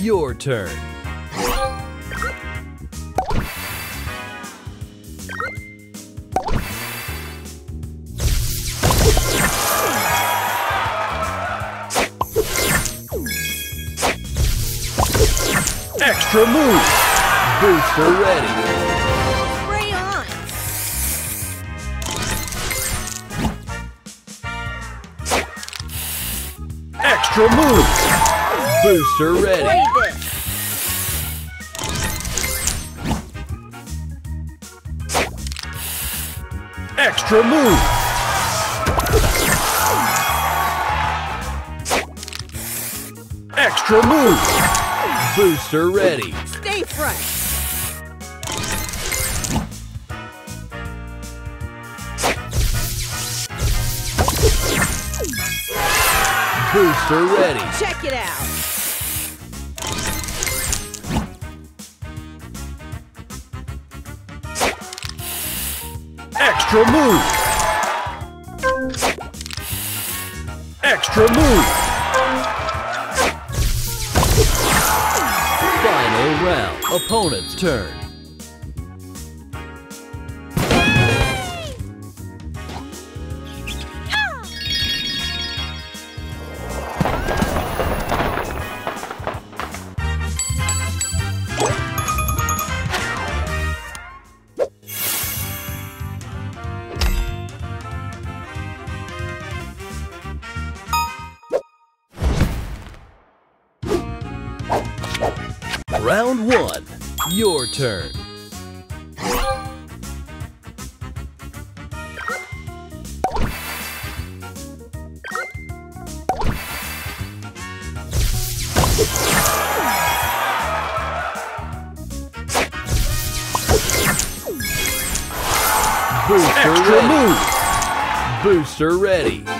your turn. Extra move! Booster ready. Extra move! Booster ready. Extra move! Extra move! Booster ready. Stay fresh. Booster ready. Check it out. Extra move! Extra move! Final round. Opponent's turn. Round one. Your turn. Booster Extra ready. move. Booster ready.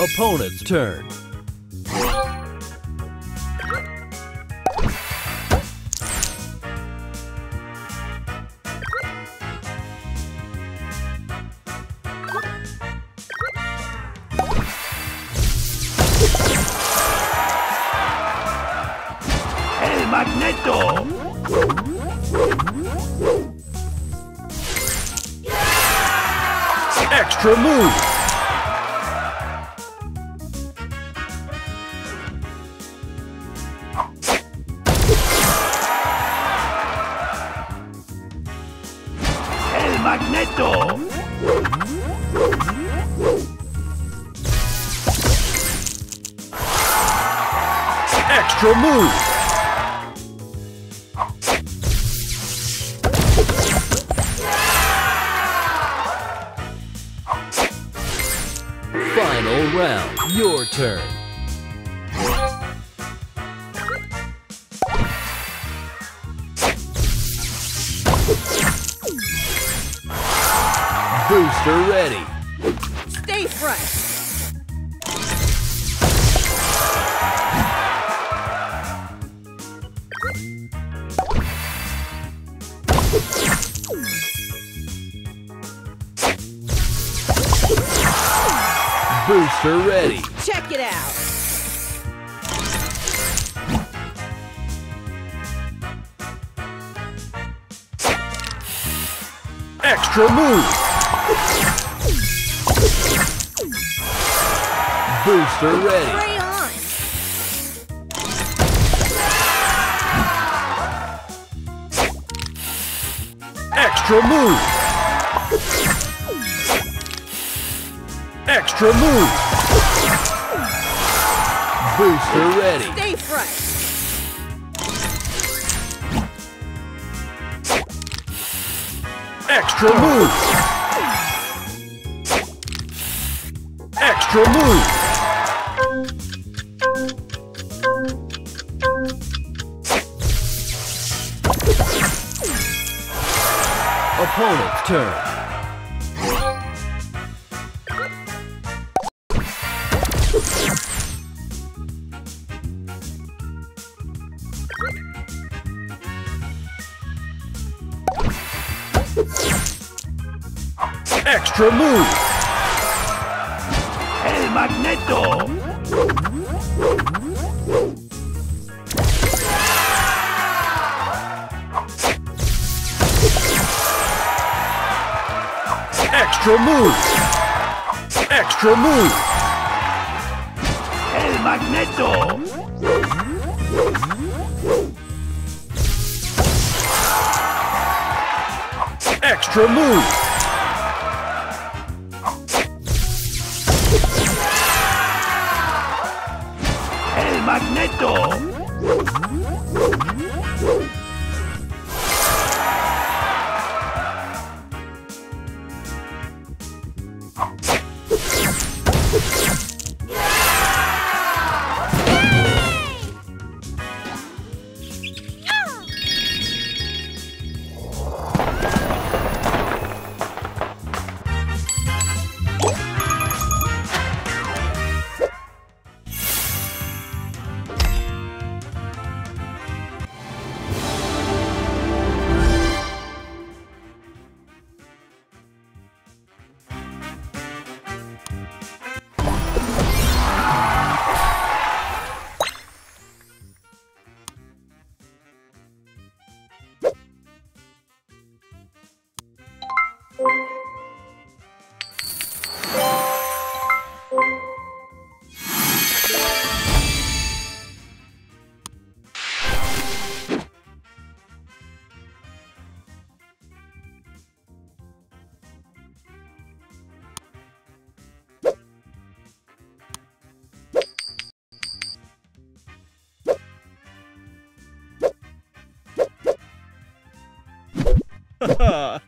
Opponent's turn. El Magneto. Extra move. El Magneto. Extra move. Final round. Your turn. Booster ready. Stay fresh. Booster ready. Check it out. Extra move. Booster ready. Extra move. extra move. Booster ready. Stay fresh. Extra move. Extra move. Opponent's turn. Extra move! El Magneto! Extra move! Extra move! El Magneto! Extra move! esto! Ha ha!